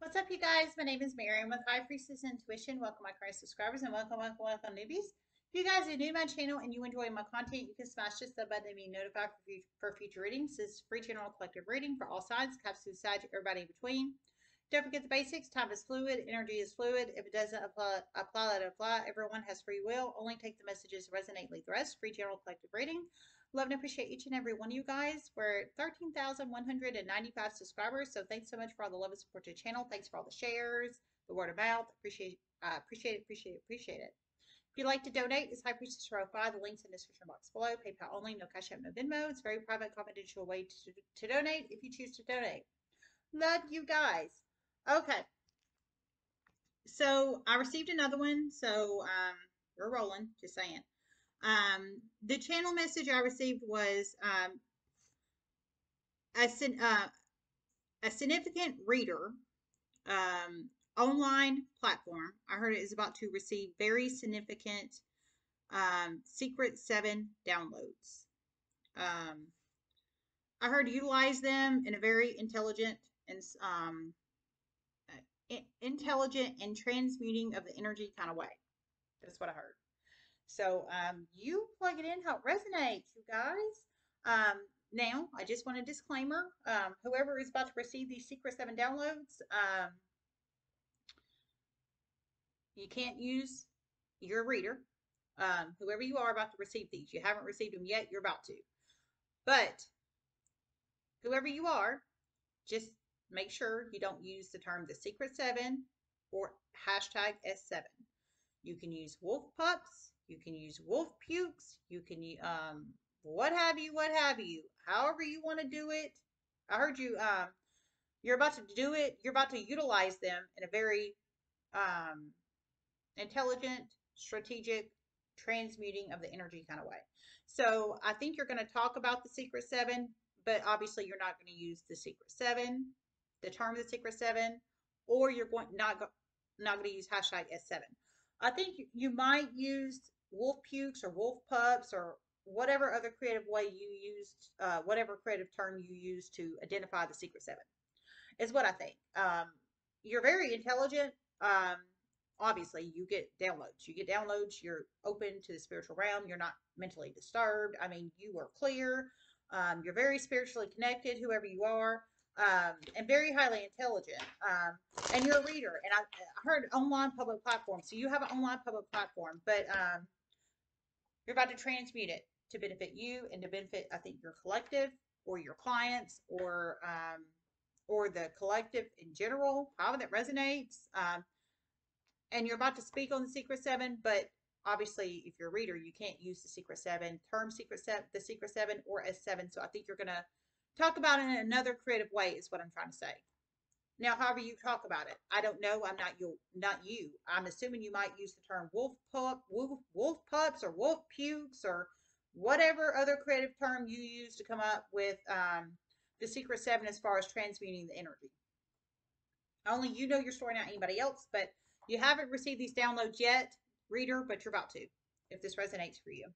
What's up, you guys? My name is Miriam with High Priestess Intuition. Welcome, my current subscribers, and welcome, welcome, welcome, newbies. If you guys are new to my channel and you enjoy my content, you can smash this sub button to be notified for, for future readings. This is free general collective reading for all sides, caps to side, everybody in between. Don't forget the basics. Time is fluid. Energy is fluid. If it doesn't apply, apply, let it apply. Everyone has free will. Only take the messages resonate, leave the rest. Free general collective reading. Love and appreciate each and every one of you guys. We're 13,195 subscribers, so thanks so much for all the love and support to the channel. Thanks for all the shares, the word of mouth. Appreciate, uh, appreciate it, appreciate appreciate it. If you'd like to donate, it's High Priestess Tarot 5. The link's in the description box below. PayPal only, no Cash App, no Venmo. It's a very private, confidential way to, to donate if you choose to donate. Love you guys. Okay. So I received another one, so um, we're rolling, just saying. Um, the channel message I received was um, a, uh, a significant reader um, online platform. I heard it is about to receive very significant um, Secret 7 downloads. Um, I heard utilize them in a very intelligent and um, intelligent and transmuting of the energy kind of way. That's what I heard. So um, you plug it in how it resonates, you guys. Um, now, I just want a disclaimer. Um, whoever is about to receive these Secret 7 downloads, um, you can't use your reader. Um, whoever you are about to receive these, you haven't received them yet, you're about to. But whoever you are, just make sure you don't use the term the Secret 7 or hashtag S7. You can use wolf pups, you can use wolf pukes. You can, um, what have you, what have you. However you want to do it. I heard you, um, you're about to do it. You're about to utilize them in a very um, intelligent, strategic, transmuting of the energy kind of way. So I think you're going to talk about the Secret Seven, but obviously you're not going to use the Secret Seven, the term the Secret Seven, or you're going not go, not going to use hashtag S7. I think you might use wolf pukes or wolf pups or whatever other creative way you used, uh, whatever creative term you use to identify the secret seven, is what I think. Um, you're very intelligent. Um, obviously, you get downloads. You get downloads. You're open to the spiritual realm. You're not mentally disturbed. I mean, you are clear. Um, you're very spiritually connected, whoever you are um, and very highly intelligent. Um, and you're a reader. And I, I, heard online public platform. So you have an online public platform, but um, you're about to transmute it to benefit you and to benefit, I think, your collective or your clients or um, or the collective in general, however that resonates. Um, and you're about to speak on the Secret Seven, but obviously, if you're a reader, you can't use the Secret Seven term, Secret Seven, the Secret Seven, or S7. So I think you're gonna Talk about it in another creative way is what I'm trying to say. Now, however you talk about it, I don't know. I'm not you. Not you. I'm assuming you might use the term wolf pup, wolf, wolf pups, or wolf pukes, or whatever other creative term you use to come up with um, the secret seven as far as transmuting the energy. Only you know your story, not anybody else. But you haven't received these downloads yet, reader, but you're about to if this resonates for you.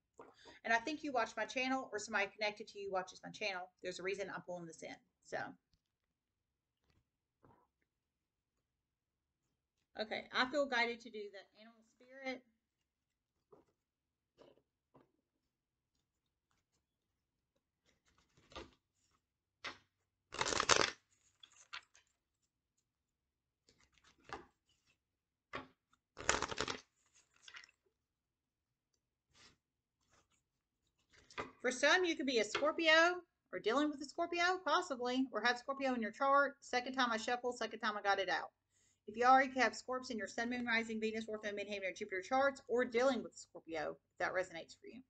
And I think you watch my channel or somebody connected to you watches my channel. There's a reason I'm pulling this in. So. Okay, I feel guided to do the animal spirit For some, you could be a Scorpio or dealing with a Scorpio, possibly, or have Scorpio in your chart. Second time I shuffled, second time I got it out. If you already have Scorps in your Sun, Moon, Rising, Venus, North Node, Midheaven, or Jupiter charts, or dealing with Scorpio, if that resonates for you.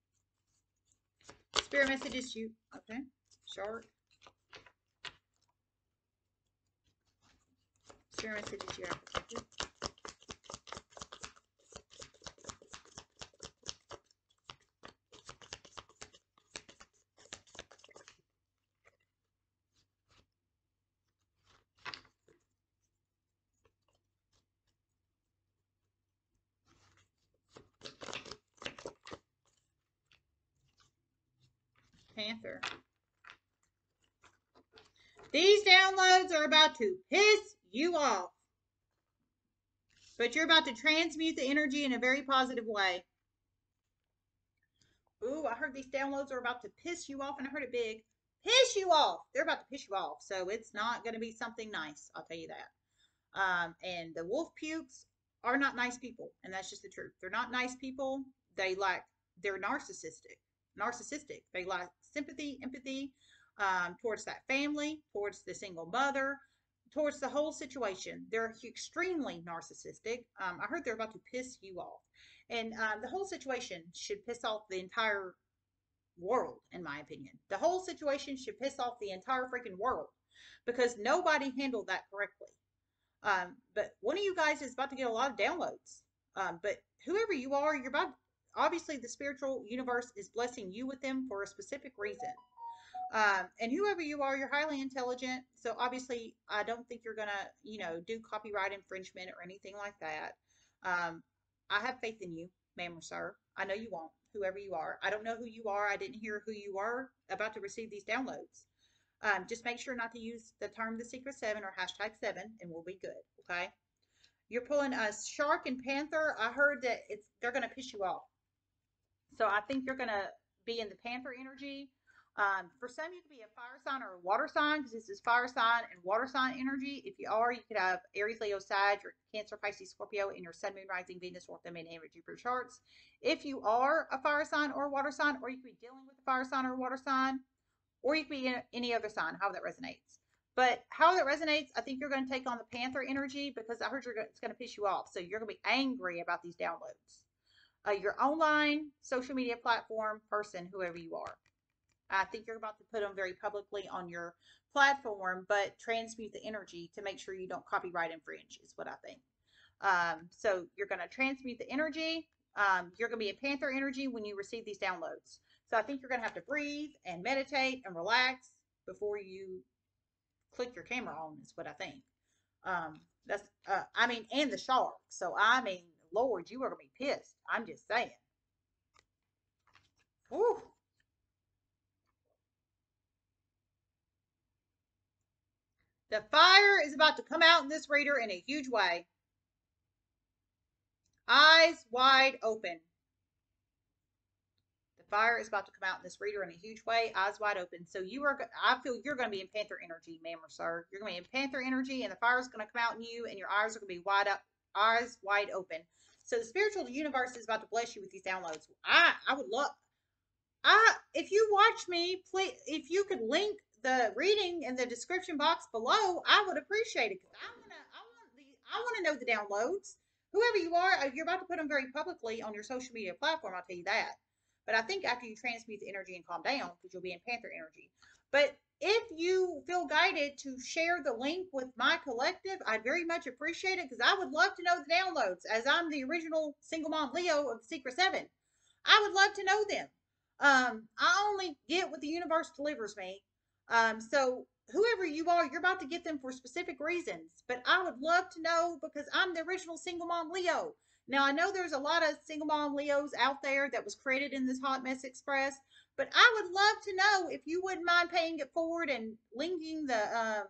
Spirit messages you, okay, Shark. Spirit messages you. Panther. These downloads are about to piss you off. But you're about to transmute the energy in a very positive way. Ooh, I heard these downloads are about to piss you off, and I heard it big. Piss you off. They're about to piss you off. So it's not going to be something nice. I'll tell you that. Um, and the wolf pukes are not nice people, and that's just the truth. They're not nice people. They like, They're narcissistic. Narcissistic. They lack sympathy, empathy um, towards that family, towards the single mother, towards the whole situation. They're extremely narcissistic. Um, I heard they're about to piss you off. And um, the whole situation should piss off the entire world, in my opinion. The whole situation should piss off the entire freaking world because nobody handled that correctly. Um, but one of you guys is about to get a lot of downloads. Um, but whoever you are, you're about obviously the spiritual universe is blessing you with them for a specific reason. Um, and whoever you are, you're highly intelligent. So obviously, I don't think you're gonna, you know, do copyright infringement or anything like that. Um, I have faith in you, ma'am or sir. I know you won't. Whoever you are, I don't know who you are. I didn't hear who you are about to receive these downloads. Um, just make sure not to use the term the secret seven or hashtag seven, and we'll be good. Okay. You're pulling a shark and panther. I heard that it's they're gonna piss you off. So I think you're gonna be in the panther energy um, for some, you could be a fire sign or a water sign because this is fire sign and water sign energy. If you are, you could have Aries, Leo, Sag, or Cancer, Pisces, Scorpio in your Sun, Moon, Rising, Venus, North, and Main energy for charts. If you are a fire sign or a water sign, or you could be dealing with a fire sign or water sign, or you could be in any other sign, how that resonates. But how that resonates, I think you're going to take on the Panther energy because I heard you're, it's going to piss you off. So you're going to be angry about these downloads. Uh, your online social media platform person, whoever you are. I think you're about to put them very publicly on your platform, but transmute the energy to make sure you don't copyright infringe, is what I think. Um, so you're going to transmute the energy. Um, you're going to be a Panther energy when you receive these downloads. So I think you're going to have to breathe and meditate and relax before you click your camera on, is what I think. Um, that's, uh, I mean, and the shark. So, I mean, Lord, you are going to be pissed. I'm just saying. Whew. The fire is about to come out in this reader in a huge way. Eyes wide open. The fire is about to come out in this reader in a huge way. Eyes wide open. So you are, I feel you're going to be in Panther energy, ma'am or sir. You're going to be in Panther energy, and the fire is going to come out in you, and your eyes are going to be wide up, eyes wide open. So the spiritual universe is about to bless you with these downloads. I, I would love, I, if you watch me, please, if you could link the reading in the description box below, I would appreciate it because I want to. I want the. I want to know the downloads. Whoever you are, uh, you're about to put them very publicly on your social media platform. I'll tell you that. But I think after you transmute the energy and calm down, because you'll be in Panther energy. But if you feel guided to share the link with my collective, I'd very much appreciate it because I would love to know the downloads. As I'm the original single mom Leo of Secret Seven, I would love to know them. Um, I only get what the universe delivers me, um, so whoever you are, you're about to get them for specific reasons. But I would love to know because I'm the original single mom Leo. Now I know there's a lot of single mom Leos out there that was created in this Hot Mess Express, but I would love to know if you wouldn't mind paying it forward and linking the um,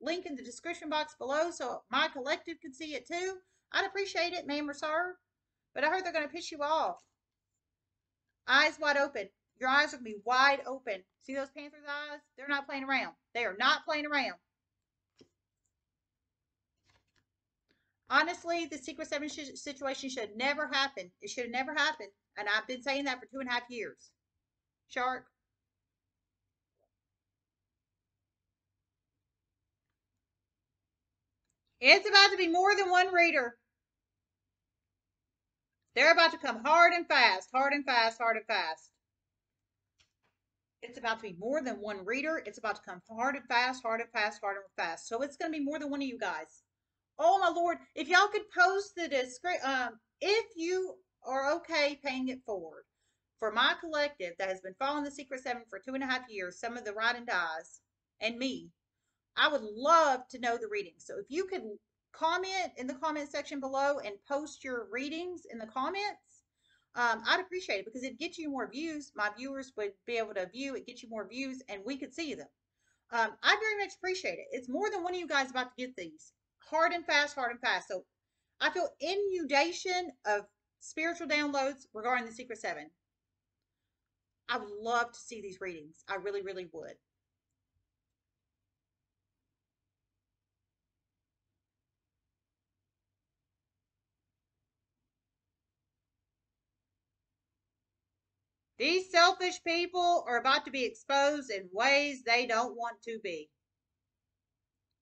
link in the description box below so my collective could see it too. I'd appreciate it, ma'am or sir. But I heard they're going to piss you off. Eyes wide open. Your eyes are going to be wide open. See those Panthers' eyes? They're not playing around. They are not playing around. Honestly, the Secret Seven sh situation should never happen. It should have never happened. And I've been saying that for two and a half years. Shark. It's about to be more than one reader. They're about to come hard and fast, hard and fast, hard and fast. It's about to be more than one reader. It's about to come hard and fast, hard and fast, hard and fast. So it's going to be more than one of you guys. Oh my lord! If y'all could post the description, um, if you are okay paying it forward for my collective that has been following the Secret Seven for two and a half years, some of the ride and dies, and me, I would love to know the readings. So if you could comment in the comment section below and post your readings in the comments um, I'd appreciate it because it gets you more views. My viewers would be able to view it, get you more views, and we could see them. Um, I very much appreciate it. It's more than one of you guys about to get these. Hard and fast, hard and fast. So I feel inundation of spiritual downloads regarding the Secret Seven. I would love to see these readings. I really, really would. These selfish people are about to be exposed in ways they don't want to be.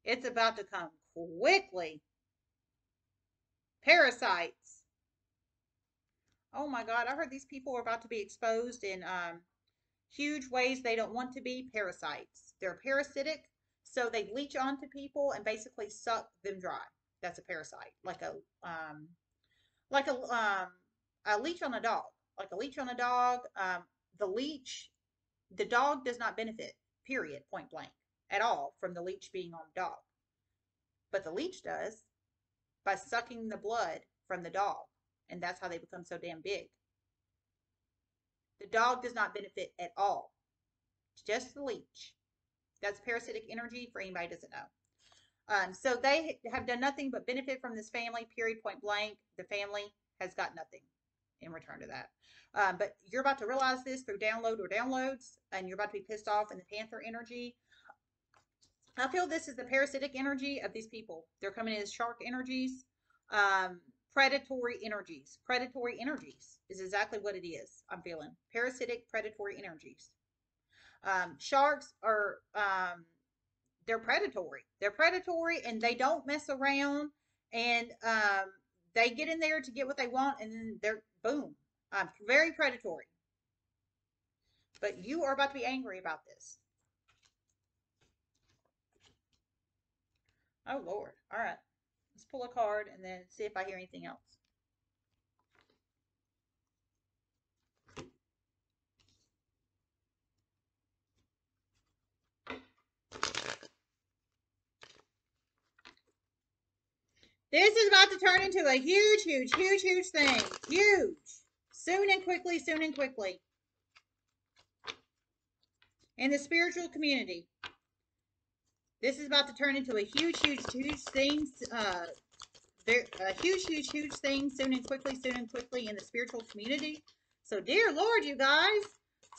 It's about to come quickly. Parasites. Oh my God, I heard these people are about to be exposed in um, huge ways they don't want to be. Parasites. They're parasitic, so they leech onto people and basically suck them dry. That's a parasite, like a um, like a um, a leech on a dog like a leech on a dog. Um, the leech, the dog does not benefit, period, point blank, at all from the leech being on the dog. But the leech does by sucking the blood from the dog. And that's how they become so damn big. The dog does not benefit at all. Just the leech. That's parasitic energy for anybody doesn't know. Um, so they have done nothing but benefit from this family, period, point blank. The family has got nothing in return to that. Um, but you're about to realize this through download or downloads, and you're about to be pissed off in the Panther energy. I feel this is the parasitic energy of these people. They're coming in as shark energies, um, predatory energies. Predatory energies is exactly what it is. I'm feeling parasitic predatory energies. Um, sharks are um, they're predatory. They're predatory and they don't mess around. And um, they get in there to get what they want, and then they're boom. Very predatory. But you are about to be angry about this. Oh, Lord. All right. Let's pull a card and then see if I hear anything else. This is about to turn into a huge, huge, huge, huge thing. Huge. Soon and quickly, soon and quickly. In the spiritual community. This is about to turn into a huge, huge, huge thing. Uh, there, a huge, huge, huge thing soon and quickly, soon and quickly in the spiritual community. So, dear Lord, you guys.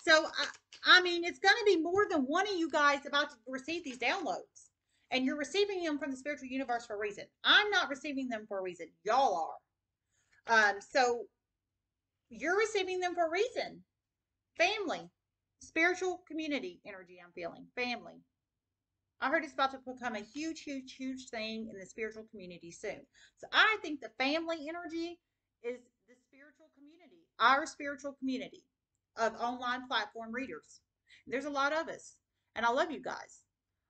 So, I, I mean, it's going to be more than one of you guys about to receive these downloads and you're receiving them from the spiritual universe for a reason. I'm not receiving them for a reason. Y'all are. Um, so you're receiving them for a reason. Family, spiritual community energy. I'm feeling family. I heard it's about to become a huge, huge, huge thing in the spiritual community soon. So I think the family energy is the spiritual community, our spiritual community of online platform readers. There's a lot of us, and I love you guys.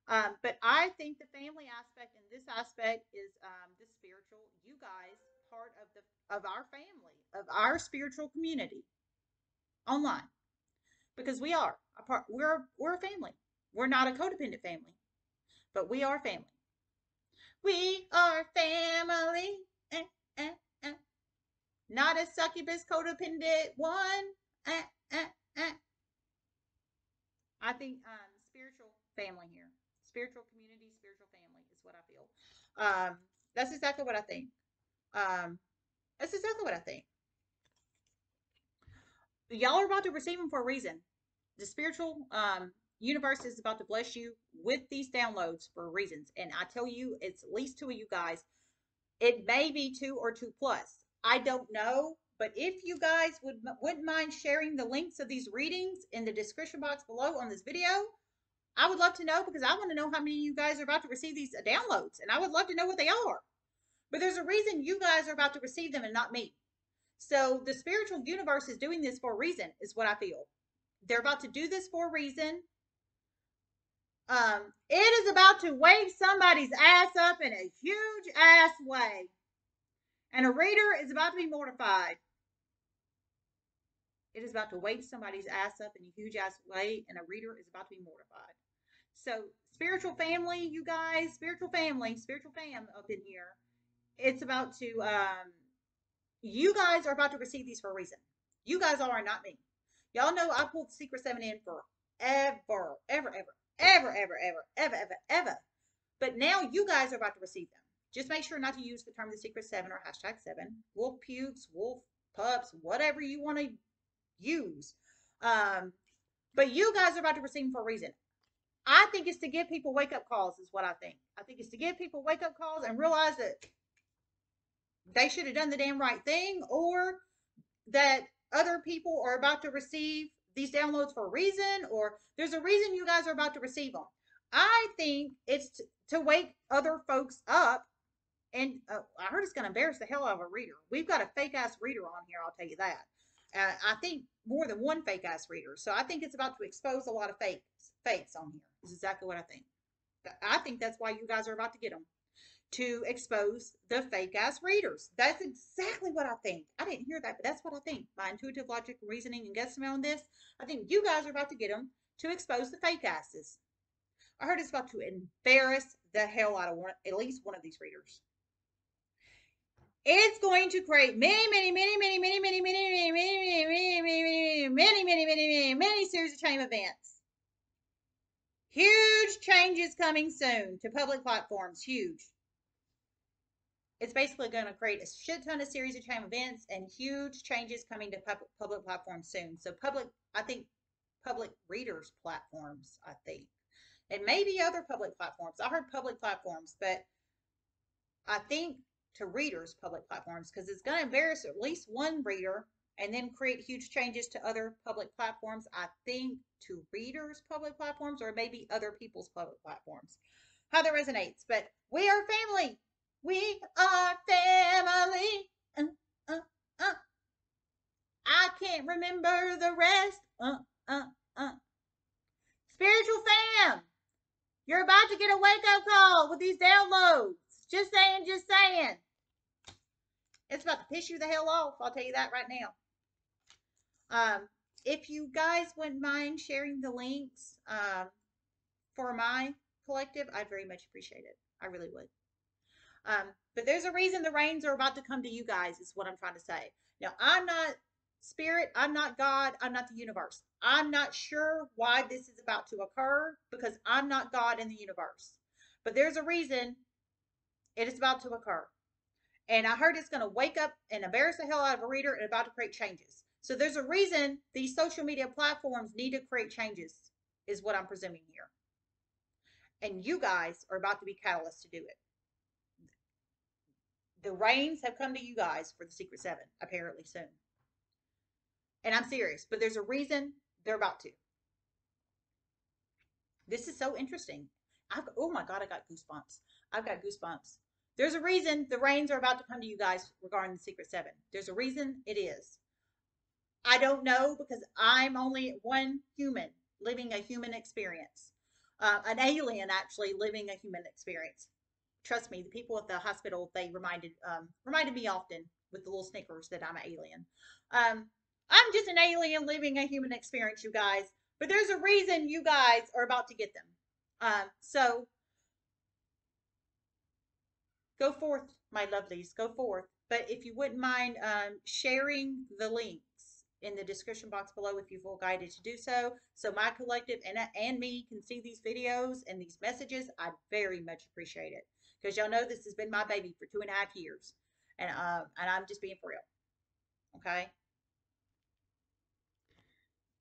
Um, but I think the family aspect and this aspect is um, the spiritual. You guys, part of the of our family, of our spiritual community, online, because we are a part. We're we're a family. We're not a codependent family, but we are family. We are family. Eh, eh, eh. Not a succubus codependent one. Eh, eh, eh. I think um, spiritual family here spiritual community, spiritual family is what I feel. Um, that's exactly what I think. Um, that's exactly what I think. Y'all are about to receive them for a reason. The spiritual um, universe is about to bless you with these downloads for reasons. And I tell you, it's at least two of you guys. It may be two or two plus. I don't know. But if you guys would wouldn't mind sharing the links of these readings in the description box below on this video, I would love to know because I want to know how many of you guys are about to receive these downloads, and I would love to know what they are. But there's a reason you guys are about to receive them and not me. So the spiritual universe is doing this for a reason, is what I feel. They're about to do this for a reason. Um, it is about to wake somebody's ass up in a huge ass way. And a reader is about to be mortified. It is about to wake somebody's ass up in a huge ass way, and a reader is about to be mortified. So, spiritual family, you guys, spiritual family, spiritual fam up in here. It's about to, um, you guys are about to receive these for a reason. You guys are, not me. Y'all know I pulled Secret 7 in for ever, ever, ever, ever, ever, ever, ever, ever. But now you guys are about to receive them. just make sure not to use the term the secret seven or hashtag seven. Wolf pukes, wolf pups, whatever you want to use. Um, but you guys are about to receive them for a reason. I think it's to give people wake up calls, is what I think. I think it's to give people wake up calls and realize that they should have done the damn right thing or that other people are about to receive these downloads for a reason or there's a reason you guys are about to receive them. I think it's to, to wake other folks up. And uh, I heard it's going to embarrass the hell out of a reader. We've got a fake ass reader on here, I'll tell you that. Uh, I think more than one fake ass reader. So I think it's about to expose a lot of fakes, fakes on here. Is exactly what I think. I think that's why you guys are about to get them to expose the fake ass readers. That's exactly what I think. I didn't hear that, but that's what I think. My intuitive logic, reasoning, and guessing on this, I think you guys are about to get them to expose the fake asses. I heard it's about to embarrass the hell out of one, at least one of these readers. It's going to create many, many, many, many, many, many, many, many, many, many, many, many, many, many, many, many series of chain events. Huge changes coming soon to public platforms. Huge. It's basically going to create a shit ton of series of chain events and huge changes coming to public, public platforms soon. So public, I think public readers platforms, I think, and maybe other public platforms. I heard public platforms, but I think to readers public platforms because it's going to embarrass at least one reader and then create huge changes to other public platforms. I think to readers public platforms or maybe other people's public platforms. How that resonates, but we are family. We are family. Uh, uh, uh. I can't remember the rest. Uh, uh, uh. Spiritual fam, you're about to get a wake up call with these downloads. Just saying, just saying. It's about to piss you the hell off. I'll tell you that right now. Um, if you guys wouldn't mind sharing the links um, for my collective, I'd very much appreciate it. I really would. Um, but there's a reason the reins are about to come to you guys, is what I'm trying to say. Now, I'm not spirit, I'm not God, I'm not the universe. I'm not sure why this is about to occur because I'm not God in the universe. But there's a reason it is about to occur. And I heard it's going to wake up and embarrass the hell out of a reader and about to create changes. So there's a reason these social media platforms need to create changes, is what I'm presuming here. And you guys are about to be catalysts to do it the reins have come to you guys for the Secret Seven, apparently soon. And I'm serious, but there's a reason they're about to. This is so interesting. I've, oh my God, I got goosebumps. I've got goosebumps. There's a reason the reins are about to come to you guys regarding the Secret Seven. There's a reason it is. I don't know because I'm only one human living a human experience, uh, an alien actually living a human experience trust me, the people at the hospital they reminded um, reminded me often with the little snickers that I'm an alien. Um, I'm just an alien living a human experience, you guys. But there's a reason you guys are about to get them. Um, so go forth, my lovelies, go forth. But if you wouldn't mind um, sharing the links in the description box below if you feel guided to do so, so my collective and, and me can see these videos and these messages, I'd very much appreciate it because y'all know this has been my baby for two and a half years, and uh, and I'm just being for real. Okay.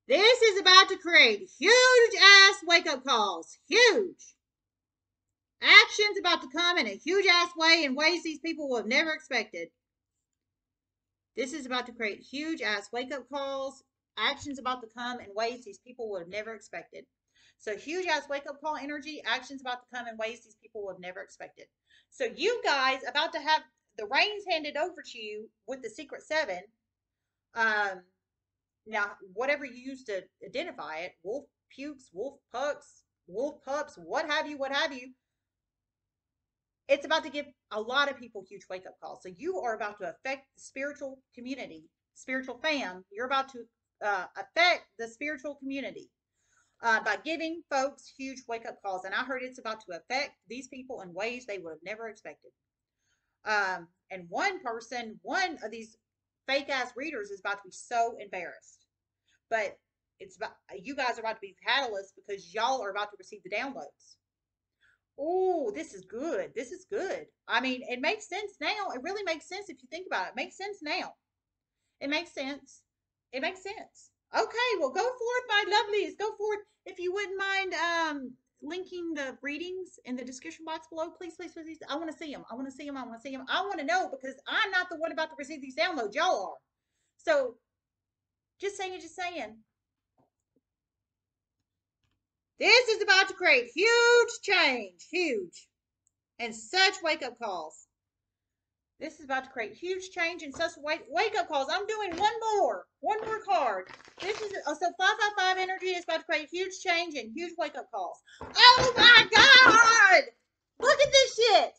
This is about to create huge ass wake up calls. Huge. Actions about to come in a huge ass way in ways these people will have never expected. This is about to create huge ass wake up calls. Actions about to come in ways these people would have never expected. So huge ass wake up call energy, actions about to come in ways these people would have never expected. So you guys about to have the reins handed over to you with the secret seven. Um, now whatever you use to identify it, wolf pukes, wolf pucks, wolf pups, what have you, what have you. It's about to give a lot of people huge wake up calls. So you are about to affect the spiritual community, spiritual fam. You're about to uh, affect the spiritual community uh, by giving folks huge wake up calls. And I heard it's about to affect these people in ways they would have never expected. Um, and one person, one of these fake ass readers is about to be so embarrassed. But it's about you guys are about to be catalysts because y'all are about to receive the downloads. Oh, this is good. This is good. I mean, it makes sense now. It really makes sense if you think about it. It makes sense now. It makes sense. It makes sense. Okay, well, go forth, my lovelies. Go forth. If you wouldn't mind um, linking the readings in the description box below, please, please, please. I want to see them. I want to see them. I want to see them. I want to know because I'm not the one about to receive these downloads. Y'all are. So, just saying, just saying. This is about to create huge change, huge, and such wake up calls. This is about to create huge change and such wake, wake up calls. I'm doing one more, one more card. This is uh, so 555 energy is about to create huge change and huge wake up calls. Oh my God! Look at this shit.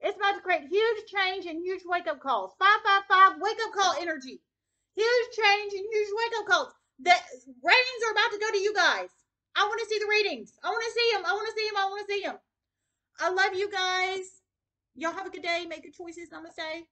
It's about to create huge change and huge wake up calls. 555 wake up call energy. Huge change and huge wake up calls. The ratings are about to go to you guys. I want to see the readings. I want to see them. I want to see them. I want to see them. I love you guys. Y'all have a good day. Make good choices. Namaste.